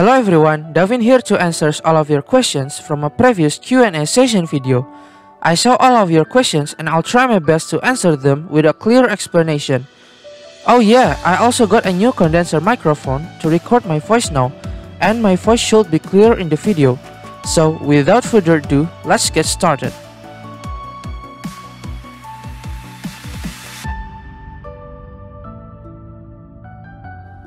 Hello everyone, DaFinn here to answer all of your questions from a previous Q&A session video. I saw all of your questions and I'll try my best to answer them with a clear explanation. Oh yeah, I also got a new condenser microphone to record my voice now, and my voice should be clear in the video. So without further ado, let's get started.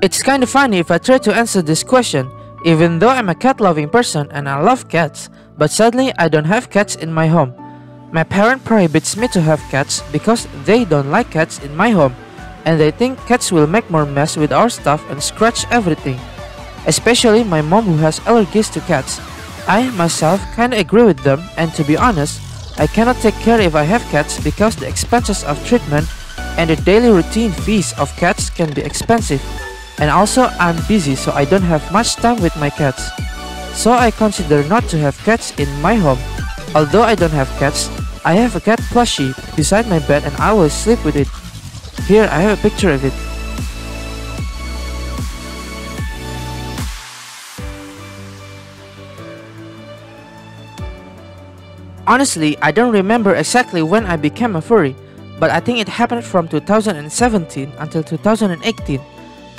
It's kinda funny if I try to answer this question, even though I'm a cat loving person and I love cats, but sadly I don't have cats in my home. My parent prohibits me to have cats because they don't like cats in my home and they think cats will make more mess with our stuff and scratch everything. Especially my mom who has allergies to cats. I myself kinda agree with them and to be honest, I cannot take care if I have cats because the expenses of treatment and the daily routine fees of cats can be expensive. And also I'm busy so I don't have much time with my cats. So I consider not to have cats in my home. Although I don't have cats, I have a cat plushie beside my bed and I will sleep with it. Here I have a picture of it. Honestly, I don't remember exactly when I became a furry, but I think it happened from 2017 until 2018.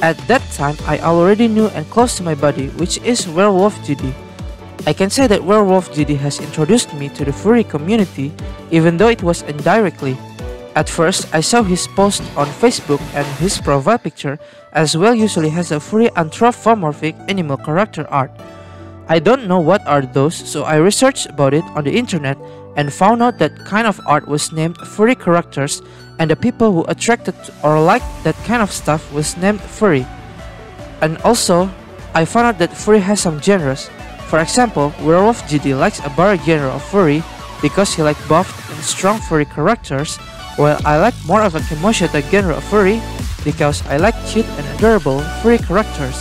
At that time, I already knew and close to my buddy, which is Werewolf GD. I can say that Werewolf GD has introduced me to the furry community, even though it was indirectly. At first, I saw his post on Facebook and his profile picture as well usually has a furry anthropomorphic animal character art. I don't know what are those, so I researched about it on the internet and found out that kind of art was named furry characters and the people who attracted or liked that kind of stuff was named furry. And also, I found out that furry has some genres. For example, Werewolf GD likes a bar genre of furry because he likes buffed and strong furry characters, while I like more of a Kimoshita genre of furry because I like cute and adorable furry characters.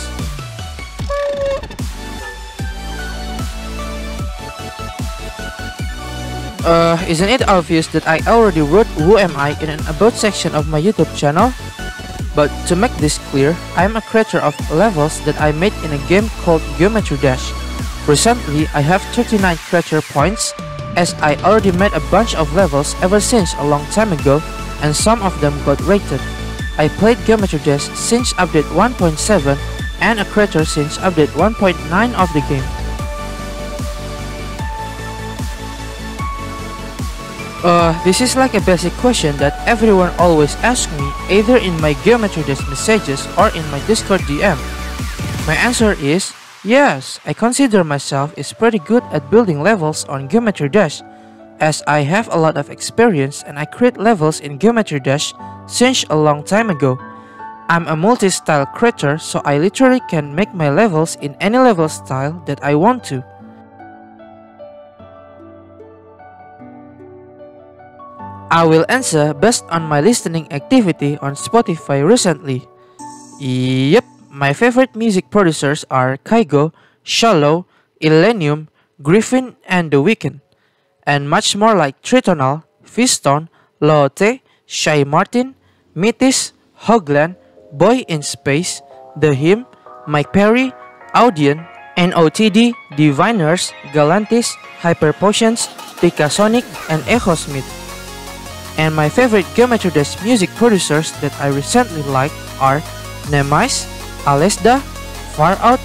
Uh, isn't it obvious that I already wrote Who Am I in an About section of my YouTube channel? But to make this clear, I am a creator of levels that I made in a game called Geometry Dash. Recently, I have 39 creator points, as I already made a bunch of levels ever since a long time ago, and some of them got rated. I played Geometry Dash since update 1.7 and a creator since update 1.9 of the game. Uh, this is like a basic question that everyone always asks me either in my Geometry Dash messages or in my Discord DM. My answer is yes, I consider myself is pretty good at building levels on Geometry Dash, as I have a lot of experience and I create levels in Geometry Dash since a long time ago. I'm a multi-style creator so I literally can make my levels in any level style that I want to. I will answer based on my listening activity on Spotify recently. Yep, my favorite music producers are Kygo, Shallow, Illenium, Gryffin, and The Weeknd. And much more like Tritonal, Fistone, Lotte, Shy Martin, Metis, Hogland, Boy in Space, The Hymn, Mike Perry, Audion, NOTD, Diviners, Galantis, Hyper Potions, Sonic, and Echosmith. And my favorite Geometry Dash music producers that I recently liked are Nemise, Alesda, Far Out,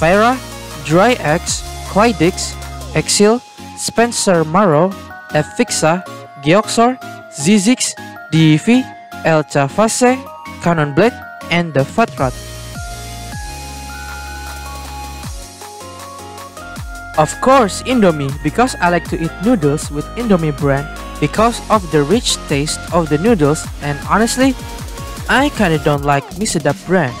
Farah, Dry X, Clydix, Exil, Spencer Marrow, Fixa, Geoxor, Zizix, DV, El Chafase, Canon Blade, and the Fat Rat. Of course, Indomie, because I like to eat noodles with Indomie brand because of the rich taste of the noodles and honestly, I kinda don't like Mie Sedaap brand.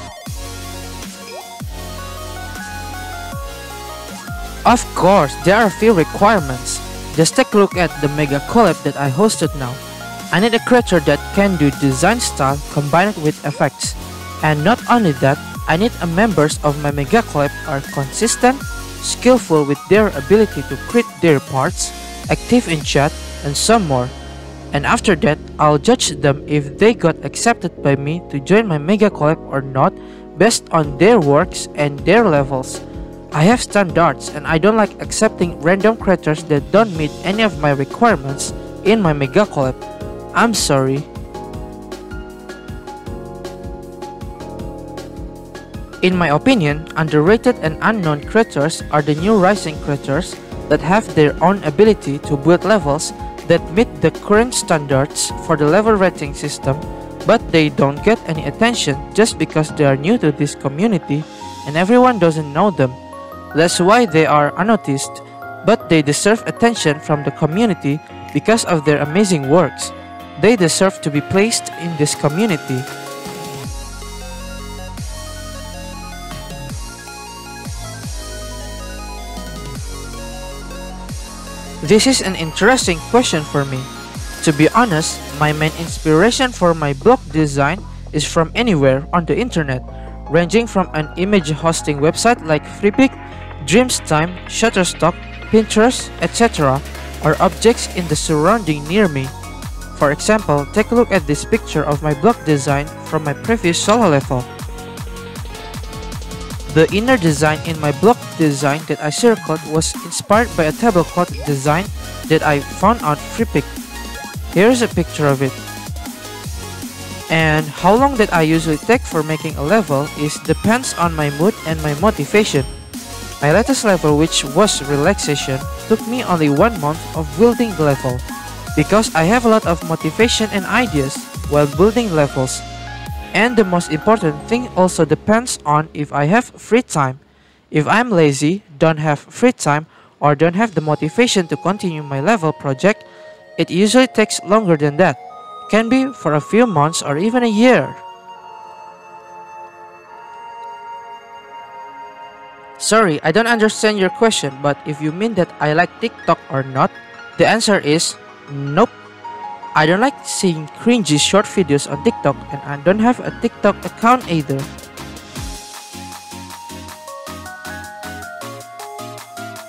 Of course, there are a few requirements. Just take a look at the mega collab that I hosted now. I need a creator that can do design style combined with effects. And not only that, I need a members of my mega collab are consistent, skillful with their ability to create their parts, active in chat, and some more. And after that, I'll judge them if they got accepted by me to join my mega collab or not based on their works and their levels. I have standards and I don't like accepting random creators that don't meet any of my requirements in my mega collab. I'm sorry. In my opinion, underrated and unknown creators are the new rising creators that have their own ability to build levels that meet the current standards for the level rating system, but they don't get any attention just because they are new to this community and everyone doesn't know them. That's why they are unnoticed, but they deserve attention from the community because of their amazing works. They deserve to be placed in this community. This is an interesting question for me. To be honest, my main inspiration for my block design is from anywhere on the internet, ranging from an image hosting website like Freepik Dreamstime, Shutterstock, Pinterest, etc. or objects in the surrounding near me. For example, take a look at this picture of my block design from my previous solo level. The inner design in my block design that I circled was inspired by a tablecloth design that I found on Freepik. Here's a picture of it. And how long that I usually take for making a level is depends on my mood and my motivation. My latest level which was relaxation took me only one month of building the level because I have a lot of motivation and ideas while building levels. And the most important thing also depends on if I have free time. If I'm lazy, don't have free time, or don't have the motivation to continue my level project, it usually takes longer than that. Can be for a few months or even a year. Sorry, I don't understand your question, but if you mean that I like TikTok or not, the answer is nope. I don't like seeing cringy short videos on TikTok and I don't have a TikTok account either.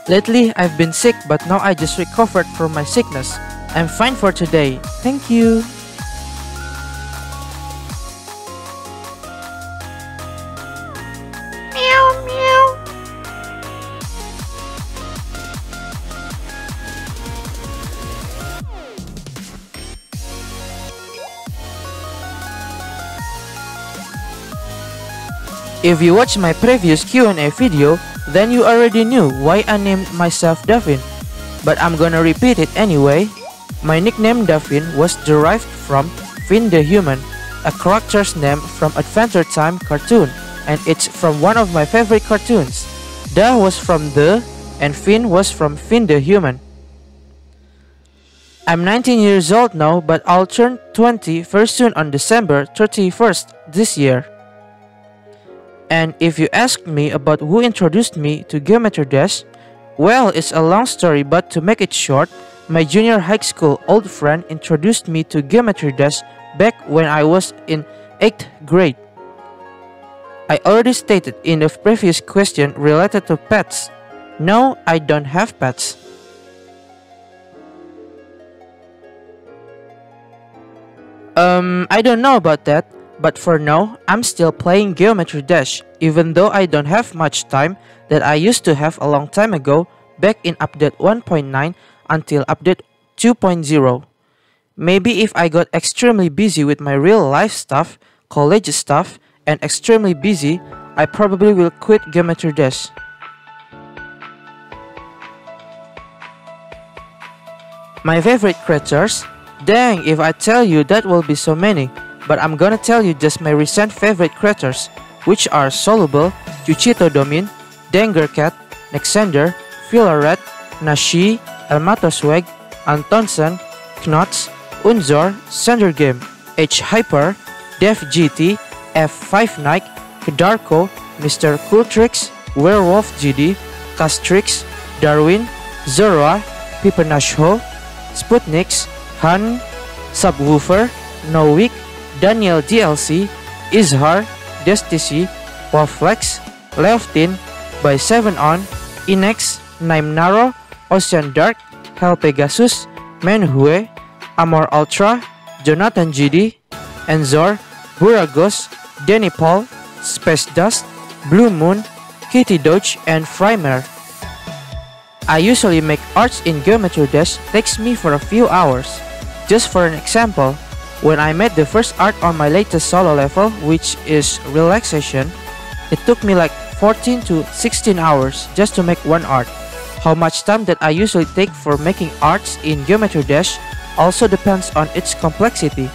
Lately, I've been sick but now I just recovered from my sickness. I'm fine for today. Thank you. If you watch my previous Q&A video, then you already knew why I named myself DaFinn. But I'm gonna repeat it anyway. My nickname DaFinn was derived from Finn the Human, a character's name from Adventure Time cartoon, and it's from one of my favorite cartoons. Da was from the, and Finn was from Finn the Human. I'm 19 years old now, but I'll turn 20 very soon on December 31st this year. And if you ask me about who introduced me to Geometry Dash, well, it's a long story but to make it short, my junior high school old friend introduced me to Geometry Dash back when I was in 8th grade. I already stated in the previous question related to pets. No, I don't have pets. Um, I don't know about that. But for now, I'm still playing Geometry Dash, even though I don't have much time that I used to have a long time ago back in update 1.9 until update 2.0. Maybe if I got extremely busy with my real life stuff, college stuff, and extremely busy, I probably will quit Geometry Dash. My favorite creatures? Dang, if I tell you that will be so many but I'm gonna tell you just my recent favorite creators, which are Soluble, Chuchito Danger Cat, Nexander, Filaret, Nashi, Elmatosweg, Antonsen, Knots, Unzor, Sandergame, H Hyper, Def GT, F5 Nike, Kedarko, Mr. Cooltrix, Werewolf GD, Castrix, Darwin, Zoroa, Pipanashho, Sputniks, Han, Subwoofer, Nowick, Daniel DLC, Izhar, Destici, Waflex, Leoftin, by 7 on, Inex, Naimnaro, Ocean Dark, Hell Pegasus, Menhue, Amor Ultra, Jonathan GD, Enzor, Buragos, Danny Paul, Space Dust, Blue Moon, Kitty Dodge, and Frymare. I usually make arts in Geometry Dash takes me for a few hours. Just for an example, when I made the first art on my latest solo level, which is Relaxation, it took me like 14 to 16 hours just to make one art. How much time that I usually take for making arts in Geometry Dash also depends on its complexity.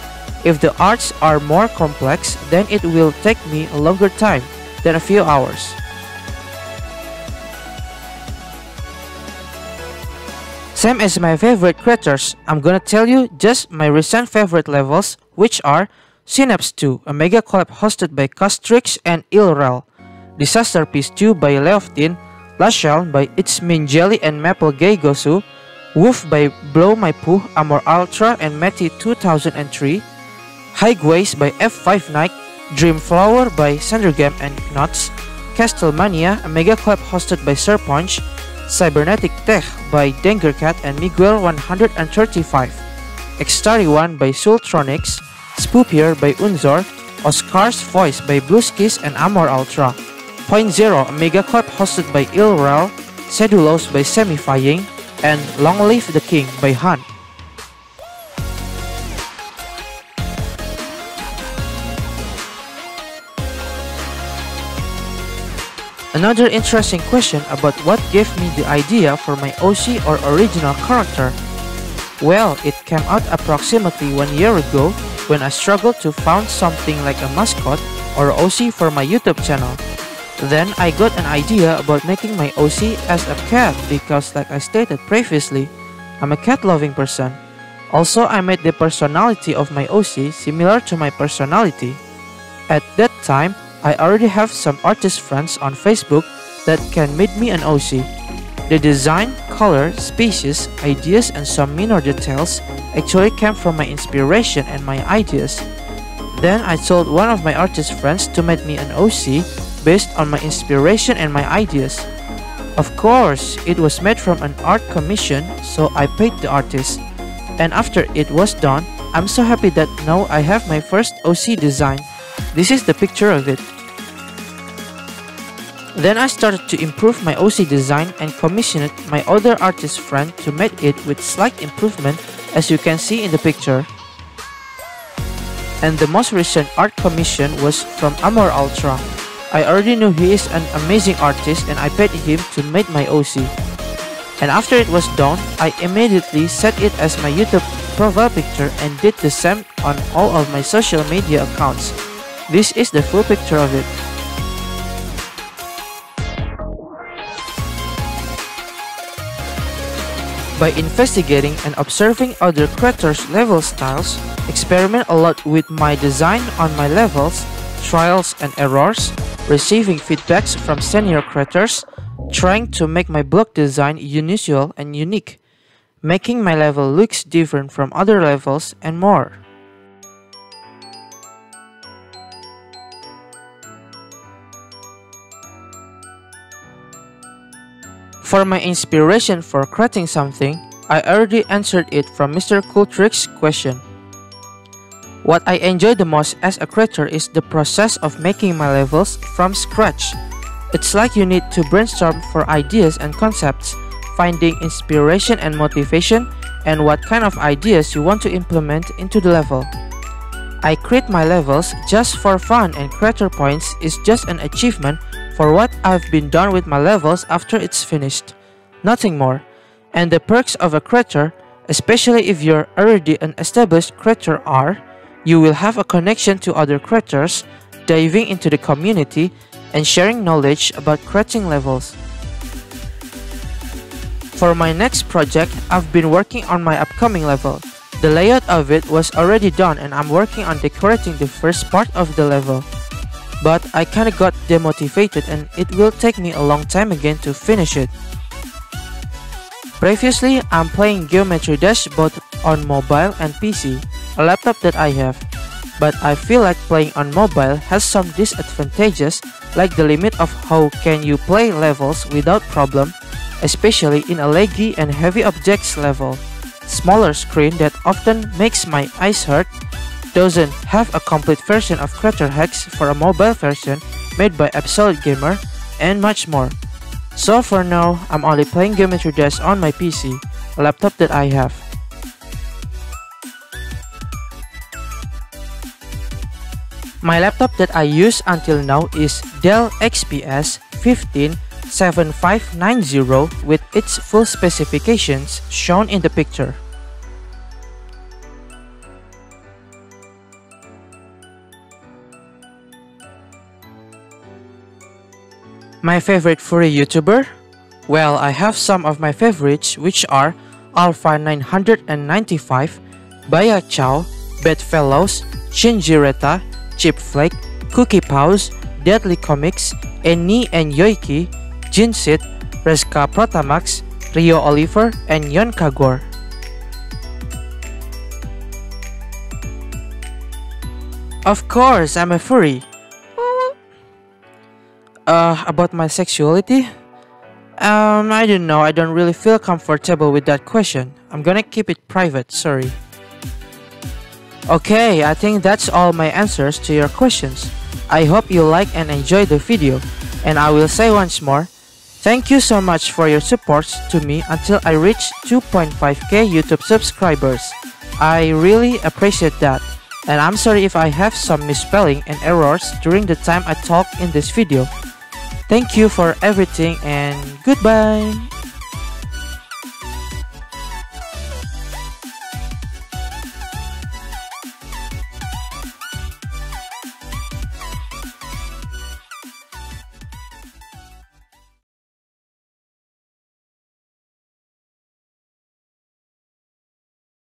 If the arts are more complex, then it will take me a longer time than a few hours. Same as my favorite creators, I'm gonna tell you just my recent favorite levels, which are Synapse 2, a mega collab hosted by Castrix and Ilrel, Disaster Piece 2 by Leoftin, Lashelle by It's Min Jelly and Maple Gay Gosu, Woof by Blow My Poo, Amor Ultra and Matty 2003, Highways by F5 Nike, Dream Flower by Sandergam and Knots, Castlemania, a mega collab hosted by Serpunch, Cybernetic Tech by Dangercat and Miguel 135, Extari 1 by Sultronics, Spoopier by Unzor, Oscar's Voice by Blueskis and Amor Ultra, Point Zero, a mega collab hosted by Ilrel, Cedulose by Semifying, and Long Live the King by Han. Another interesting question about what gave me the idea for my OC or original character. Well, it came out approximately one year ago when I struggled to find something like a mascot or OC for my YouTube channel. Then I got an idea about making my OC as a cat because like I stated previously, I'm a cat loving person. Also, I made the personality of my OC similar to my personality. At that time, I already have some artist friends on Facebook that can make me an OC. The design, color, species, ideas and some minor details actually came from my inspiration and my ideas. Then I told one of my artist friends to make me an OC based on my inspiration and my ideas. Of course, it was made from an art commission, so I paid the artist. And after it was done, I'm so happy that now I have my first OC design. This is the picture of it. Then I started to improve my OC design and commissioned my other artist friend to make it with slight improvement as you can see in the picture. And the most recent art commission was from Amor Ultra. I already knew he is an amazing artist and I paid him to make my OC. And after it was done, I immediately set it as my YouTube profile picture and did the same on all of my social media accounts. This is the full picture of it. By investigating and observing other creators' level styles, experiment a lot with my design on my levels, trials and errors, receiving feedbacks from senior creators, trying to make my block design unusual and unique, making my level looks different from other levels and more. For my inspiration for creating something, I already answered it from Mr. Cooltrick's question. What I enjoy the most as a creator is the process of making my levels from scratch. It's like you need to brainstorm for ideas and concepts, finding inspiration and motivation, and what kind of ideas you want to implement into the level. I create my levels just for fun and creator points is just an achievement for what I've been done with my levels after it's finished. Nothing more. And the perks of a creator, especially if you're already an established creator are, you will have a connection to other creators, diving into the community, and sharing knowledge about creating levels. For my next project, I've been working on my upcoming level. The layout of it was already done and I'm working on decorating the first part of the level but I kinda got demotivated and it will take me a long time again to finish it. Previously, I'm playing Geometry Dash both on mobile and PC, a laptop that I have. But I feel like playing on mobile has some disadvantages like the limit of how can you play levels without problem, especially in a laggy and heavy objects level. Smaller screen that often makes my eyes hurt doesn't have a complete version of Creator Hex for a mobile version made by Absolute Gamer, and much more. So for now, I'm only playing Geometry Dash on my PC, a laptop that I have. My laptop that I use until now is Dell XPS 157590 with its full specifications shown in the picture. My favorite furry YouTuber? Well, I have some of my favorites which are Alpha 995, Baya Chow, Bedfellows, Shinji Reta, Chip Flake, Cookie Paws, Deadly Comics, Eni and Yoiki, Jinsit, Reska Protamax, Rio Oliver, and Yon Kagor. Of course, I'm a furry. Uh, about my sexuality? Um, I don't know, I don't really feel comfortable with that question. I'm gonna keep it private, sorry. Okay, I think that's all my answers to your questions. I hope you like and enjoy the video. And I will say once more, thank you so much for your support to me until I reach 2.5k YouTube subscribers. I really appreciate that. And I'm sorry if I have some misspelling and errors during the time I talk in this video. Thank you for everything and goodbye!